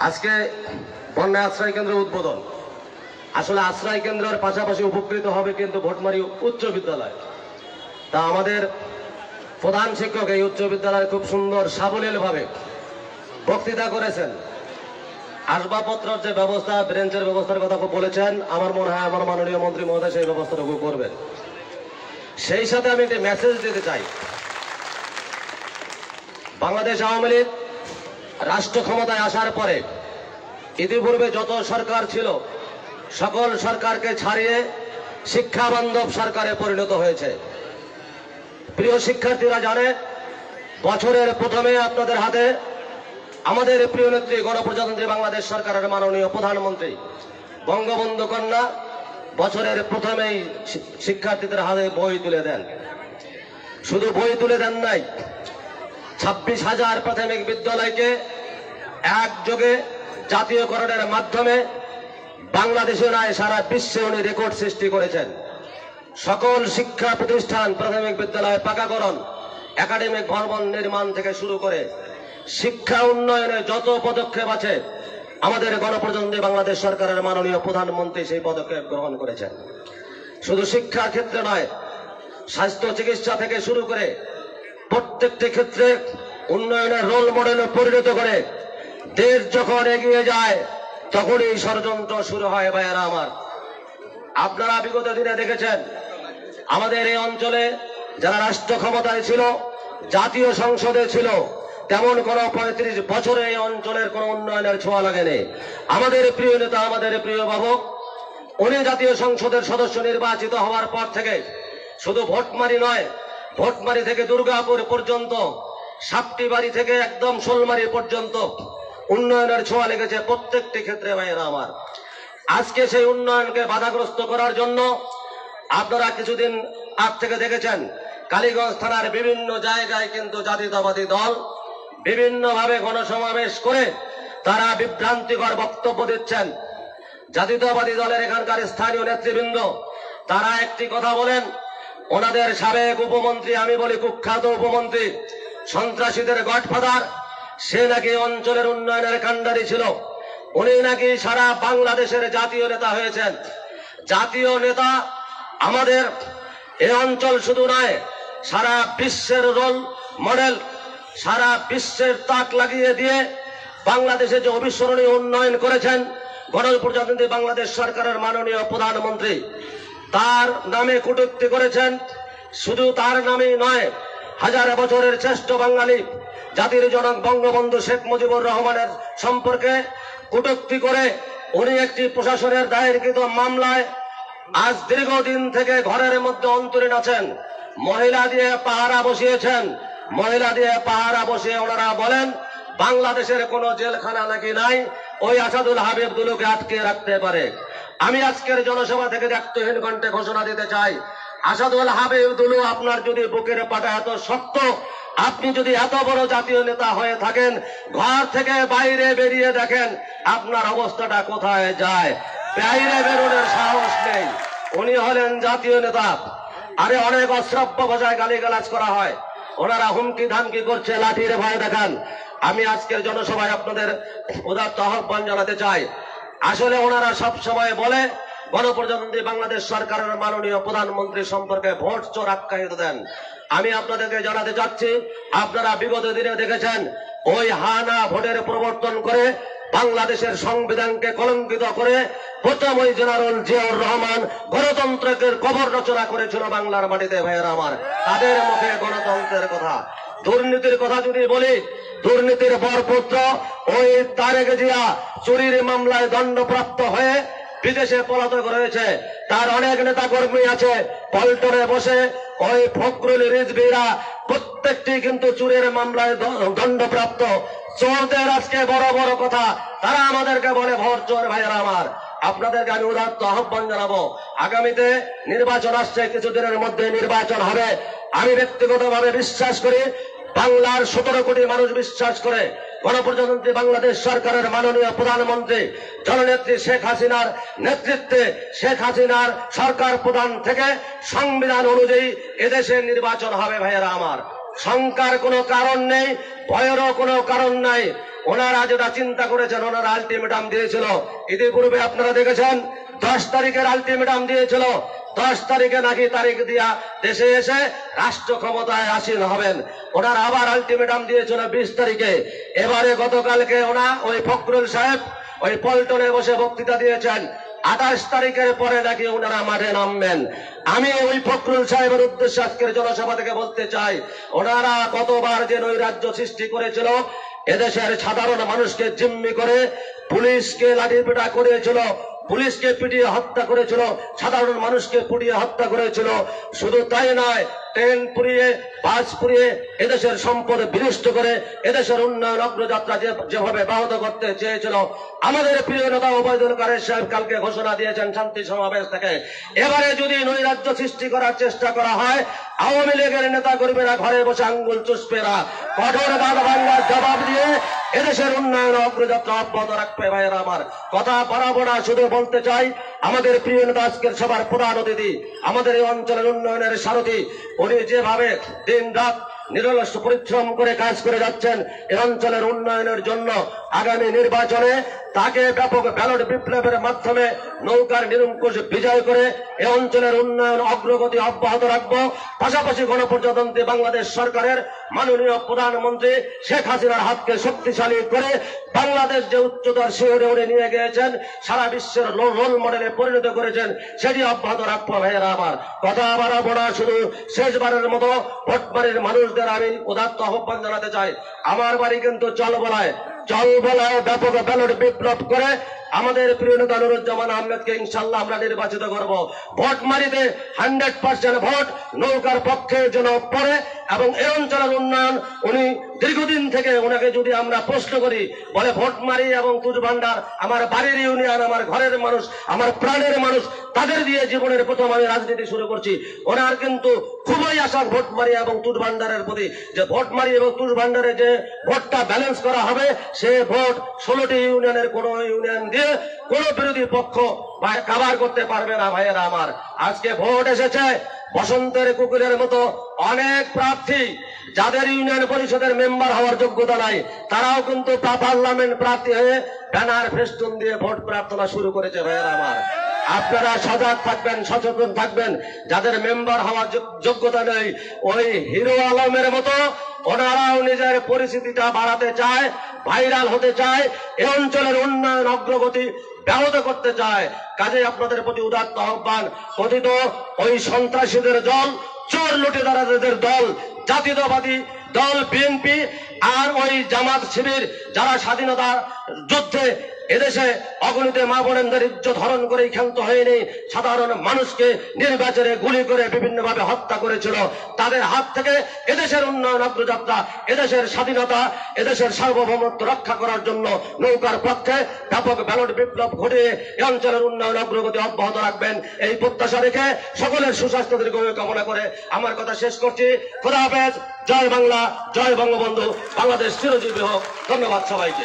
আজকে বন্যা আশ্রয় কেন্দ্রের উদ্বোধন। আসলে আশ্রয় কেন্দ্রের পাশাপাশি উপকৃত হবে কিন্তু ভোটমারি উচ্চ বিদ্যালয়। তা আমাদের প্রধান শিক্ষক এই উচ্চ বিদ্যালয়ে খুব সুন্দর সাবলীল ভাবে বক্তৃতা করেছেন। আসবাবপত্রের যে ব্যবস্থা, ব্রেঞ্চের ব্যবস্থার কথা বলেছেন। আমার মনে হয় আমার মাননীয় মন্ত্রী মহোদয় সেই ব্যবস্থাটুকু করবেন। সেই সাথে আমি একটি মেসেজ দিতে চাই। বাংলাদেশ আওয়ামী লীগ রাষ্ট্র ক্ষমতায় আসার পরে ইতিপূর্বে যত সরকার ছিল, সকল সরকারকে ছাড়িয়ে শিক্ষা বান্ধব সরকারে পরিণত হয়েছে। প্রিয় শিক্ষার্থীরা জানে, বছরের প্রথমে আপনাদের হাতে আমাদের প্রিয় নেত্রী, গণপ্রজাতন্ত্রী বাংলাদেশ সরকারের মাননীয় প্রধানমন্ত্রী বঙ্গবন্ধু কন্যা বছরের প্রথমেই শিক্ষার্থীদের হাতে বই তুলে দেন। শুধু বই তুলে দেন নাই ছাব্বিশ হাজার প্রাথমিক বিদ্যালয়কে একযোগে জাতীয়করণের মাধ্যমে বাংলাদেশে নয় সারা বিশ্বে উনি রেকর্ড সৃষ্টি করেছেন। সকল শিক্ষা প্রতিষ্ঠান প্রাথমিক বিদ্যালয় পাকাকরণ, একাডেমিক ভবন নির্মাণ থেকে শুরু করে শিক্ষা উন্নয়নে যত পদক্ষেপ আছে, আমাদের গণপ্রজাতন্ত্রী বাংলাদেশ সরকারের মাননীয় প্রধানমন্ত্রী সেই পদক্ষেপ গ্রহণ করেছেন। শুধু শিক্ষার ক্ষেত্রে নয়, স্বাস্থ্য চিকিৎসা থেকে শুরু করে প্রত্যেকটি ক্ষেত্রে উন্নয়নের রোল মডেলে পরিণত করে। দেশ যখন এগিয়ে যায়, তখনই ষড়যন্ত্র শুরু হয় ভাইয়ারা আমার। আপনারা বিগত দিনে দেখেছেন, আমাদের এই অঞ্চলে যারা রাষ্ট্র ক্ষমতায় ছিল, জাতীয় সংসদে ছিল, তেমন কোন পঁয়ত্রিশ বছরে এই অঞ্চলের কোন উন্নয়নের ছোঁয়া লাগেনি। আমাদের প্রিয় নেতা, আমাদের প্রিয় বাবক, উনি জাতীয় সংসদের সদস্য নির্বাচিত হওয়ার পর থেকে শুধু ভোটমারি নয় ভোটমারি থেকে দুর্গাপুর পর্যন্ত সাপটি বাড়ি থেকে একদম শোলমারি পর্যন্ত উন্নয়নের ছোঁয়া লেগেছে প্রত্যেকটি ক্ষেত্রে ভাইয়েরা আমার। আজকে সেই উন্নয়নকে বাধাগ্রস্ত করার জন্য আপনারা কিছুদিন আগ থেকে দেখেছেন, কালীগঞ্জ থানার বিভিন্ন জায়গায় কিন্তু জাতীয়তাবাদী দল বিভিন্নভাবে গণসমাবেশ করে তারা বিভ্রান্তিকর বক্তব্য দিচ্ছেন। জাতীয়তাবাদী দলের এখানকার স্থানীয় নেতৃবৃন্দ, তারা একটি কথা বলেন ওনাদের সাবেক উপমন্ত্রী, আমি বলি কুখ্যাত উপমন্ত্রী, সন্ত্রাসীদের গডফাদার, সে নাকি অঞ্চলের উন্নয়নের কাণ্ডারি ছিল। উনি নাকি সারা বাংলাদেশের জাতীয় নেতা হয়েছেন। জাতীয় নেতা আমাদের এ অঞ্চল শুধু নয়, সারা বিশ্বের রোল মডেল সারা বিশ্বের তাক লাগিয়ে দিয়ে বাংলাদেশে যে অবিস্মরণীয় উন্নয়ন করেছেন, গণপ্রজাতন্ত্রী বাংলাদেশ সরকারের মাননীয় প্রধানমন্ত্রী। তার নামে কটূক্তি করেছেন। শুধু তার নামেই নয়, হাজার বছরের শ্রেষ্ঠ বাঙালি, জাতির জনক বঙ্গবন্ধু শেখ মুজিবুর রহমানের সম্পর্কে কটূক্তি করে উনি একটি প্রশাসনের দায়েরকৃত মামলায় আজ দীর্ঘদিন থেকে ঘরের মধ্যে অন্তরীণ আছেন। মহিলা দিয়ে পাহারা বসিয়েছেন। মহিলা দিয়ে পাহারা বসিয়ে ওনারা বলেন, বাংলাদেশের কোন জেলখানা নাকি নাই, ওই আসাদুল হাবিব দুলুকে আটকে রাখতে পারে। আমি আজকের জনসভা থেকে দায়িত্বহীন কণ্ঠে ঘোষণা দিতে চাই। আসাদুল হাবিব দুলু, আপনার যদি বুকের পাটা এত শক্ত, আপনি যদি এত বড় জাতীয় নেতা হয়ে থাকেন, ঘর থেকে বাইরে বেরিয়ে দেখেন আপনার অবস্থাটা কোথায় যায়। বাইরে বেরোনোর সাহস নেই। উনি হলেন জাতীয় নেতা। আরে অনেক অশ্রাব্য ভাষায় গালিগালাজ করা হয়। ওনারা হুমকি ধামকি করছে, লাঠির ভয় দেখান। আমি আজকের জনসভায় আপনাদের উদাত্ত আহ্বান জানাতে চাই। আসলে ওনারা সব সময় বলে, গণপ্রজাতন্ত্রী বাংলাদেশ সরকারের মাননীয় প্রধানমন্ত্রী সম্পর্কে ভোট চোর আখ্যায়িত দেন। আমি আপনাদেরকে জানাতে চাচ্ছি, আপনারা বিগত দিনে দেখেছেন, ওই হানা ভোটের প্রবর্তন করে বাংলাদেশের সংবিধানকে কলঙ্কিত করে প্রথম ওই জেনারেল জিয়াউর রহমান গণতন্ত্রের কবর রচনা করেছিল বাংলার মাটিতে, ভাইয়েরা আমার। তাদের মুখে গণতন্ত্রের কথা। দুর্নীতির কথা যদি বলি দুর্নীতির বরপুত্র ওই তারেক জিয়া চুরির মামলায় দণ্ডপ্রাপ্ত হয়ে বিদেশে পলাতক রয়েছে। তার অনেক নেতা কর্মী আছে। পল্টনে বসে ওই ফখরুল রিজবিরা প্রত্যেকটি কিন্তু চুরের মামলায় দণ্ডপ্রাপ্ত। চোরদের আজকে বড় বড় কথা। তারা আমাদেরকে বলে, ভর চোর ভাইয়েরা আমার। আপনাদেরকে আমি উদাত্ত আহ্বান জানাব। আগামীতে নির্বাচন আসছে, কিছুদিনের মধ্যে নির্বাচন হবে। আমি ব্যক্তিগতভাবে বিশ্বাস করি বাংলার সতেরো কোটি মানুষ বিশ্বাস করে, গণপ্রজাতন্ত্রী বাংলাদেশ সরকারের মাননীয় প্রধানমন্ত্রী জননেত্রী শেখ হাসিনার নেতৃত্বে শেখ হাসিনার সরকার প্রধান থেকে সংবিধান অনুযায়ী এদেশে নির্বাচন হবে ভাইয়েরা আমার। শঙ্কার কোনো কারণ নেই, ভয়েরও কোনো কারণ নাই। ওনারা যেটা চিন্তা করেছেন, ওনারা আলটিমেটাম দিয়েছিল। ইতিপূর্বে আপনারা দেখেছেন, দশ তারিখের আলটিমেটাম দিয়েছিল। দশ তারিখে নাকি তারিখ দিয়া দেশে এসে রাষ্ট্র ক্ষমতায় আসীন হবেন। ওনার আবার আলটিমেটাম দিয়েছিল বিশ তারিখে। এবারে গতকালকে ওনা ওই ফখরুল সাহেব ওই পল্টনে বসে বক্তৃতা দিয়েছেন। আঠাশ তারিখের পরে নাকি ওনারা মাঠে নামবেন। আমি ওই ফখরুল সাহেবের উদ্দেশ্যে আজকের জনসভা থেকে বলতে চাই, ওনারা কতবার যে নৈরাজ্য সৃষ্টি করেছিল, এদেশের সাধারণ মানুষকে জিম্মি করে পুলিশকে লাঠিপেটা করেছিল পুলিশকে পিটিয়ে হত্যা করেছিল, সাধারণ মানুষকে পুড়িয়ে হত্যা করেছিল। শুধু তাই নয়, ট্রেন পুড়িয়ে, বাস পুড়িয়ে এদেশের সম্পদ বিনষ্ট করে এদেশের উন্নয়ন অগ্রযাত্রা যেভাবে ব্যাহত করতে চেয়েছিল, আমাদের প্রিয় নেতা ওবায়দুল কাদের সাহেব কালকে ঘোষণা দিয়েছেন শান্তি সমাবেশ থেকে। এবারে যদি নৈরাজ্য সৃষ্টি করার চেষ্টা করা হয়, আওয়ামী লীগের নেতা কর্মীরা ঘরে বসে আঙ্গুল চুষপেরা কঠোর দাঁত ভাঙ্গার জবাব দিয়ে এদেশের উন্নয়ন অগ্রযাত্রা অব্যাহত রাখবে ভাইয়েরা আমার। কথা বাড়াবো না, শুধু বলতে চাই, আমাদের প্রিয় নেতা আজকের সবার প্রধান অতিথি, আমাদের এই অঞ্চলের উন্নয়নের সারথি, উনি যেভাবে দিন রাত নিরলস পরিশ্রম করে কাজ করে যাচ্ছেন এই অঞ্চলের উন্নয়নের জন্য আগামী নির্বাচনে তাকে ব্যাপক ব্যালট বিপ্লবের মাধ্যমে নৌকার নিরঙ্কুশ বিজয় করে এ অঞ্চলের উন্নয়ন অগ্রগতি অব্যাহত রাখব। পাশাপাশি গণপ্রজাতন্ত্রী বাংলাদেশ সরকারের মাননীয় প্রধানমন্ত্রী শেখ হাসিনার হাতকে শক্তিশালী করে বাংলাদেশ যে উচ্চতার শিহরে উড়ে নিয়ে গিয়েছেন, সারা বিশ্বের রোল মডেলে পরিণত করেছেন, সেটি অব্যাহত রাখব ভাইয়েরা আমার। কথা বাড়াবো না শুধু শেষবারের মতো, ভোটবাড়ির মানুষদের আমি উদাত্ত আহ্বান জানাতে চাই। আমার বাড়ি কিন্তু চল বলায় চল বলায় ব্যাপক ব্যালট বিপ্লব করে আমাদের প্রিয় নেতা নুরুজ্জামান আহমেদকে ইনশাল্লাহ আমরা নির্বাচিত করব। ভোট মারিতে হান্ড্রেড পার্সেন্ট ভোট নৌকার পক্ষে যেন পড়ে এবং এই অঞ্চলের উন্নয়ন উনি দীর্ঘদিন থেকে ওনাকে যদি আমরা প্রশ্ন করি, বলে ভোট মারি এবং তুজ ভান্ডার, আমার বাড়ির ইউনিয়ন, আমার ঘরের মানুষ, আমার প্রাণের মানুষ, তাদের দিয়ে জীবনের প্রথম আমি রাজনীতি শুরু করছি, ওনার কিন্তু খুবই আশা ভোট মারি এবং তুজ ভান্ডারের প্রতি যে ভোট মারি এবং তুজ ভান্ডারে যে ভোটটা ব্যালেন্স করা হবে, সে ভোট ষোলোটি ইউনিয়নের কোন ইউনিয়ন দিয়ে কোন বিরোধী পক্ষ কাবার করতে পারবে না, ভাইয়েরা আমার। আজকে ভোট এসেছে বসন্তের কুকুরের মতো অনেক প্রার্থী যাদের ইউনিয়ন পরিষদের মেম্বার হওয়ার যোগ্যতা নাই, তারাও কিন্তু পার্লামেন্ট প্রার্থী হয়ে ব্যানার ফেস্টুন দিয়ে ভোট প্রার্থনা শুরু করেছে ভাইয়েরা আমার। আপনারা সজাগ থাকবেন, সচেতন থাকবেন। যাদের মেম্বার হওয়ার যোগ্যতা নেই, ওই হিরো আলমের মতো ওনারাও নিজের পরিস্থিতিটা বাড়াতে চায়, ভাইরাল হতে চায়। এ অঞ্চলের উন্নয়ন অগ্রগতি ব্যাহত করতে চায় কাজে আপনাদের প্রতি উদাত্ত আহ্বান কথিত, ওই সন্ত্রাসীদের দল, চোর লুটেদারদের দল, জাতীয়তাবাদী দল, বিএনপি আর ওই জামাত শিবির, যারা স্বাধীনতা যুদ্ধে এদেশে অগণিত মা বোনেদের ইজ্জত হরণ করেই ক্ষান্ত হয়নি। সাধারণ মানুষকে নির্বাচনে গুলি করে বিভিন্ন ভাবে হত্যা করেছিল। তাদের হাত থেকে এদেশের উন্নয়ন, অগ্রযাত্রা, এদেশের স্বাধীনতা, এদেশের সার্বভৌমত্ব রক্ষা করার জন্য নৌকার পক্ষে ব্যাপক ব্যালট বিপ্লব ঘটিয়ে এ অঞ্চলের উন্নয়ন অগ্রগতি অব্যাহত রাখবেন। এই প্রত্যাশা রেখে সকলের সুস্বাস্থ্য দীর্ঘ কামনা করে আমার কথা শেষ করছি। খোদা হাফেজ। জয় বাংলা, জয় বঙ্গবন্ধু। বাংলাদেশ চিরজীবী হোক। ধন্যবাদ সবাইকে।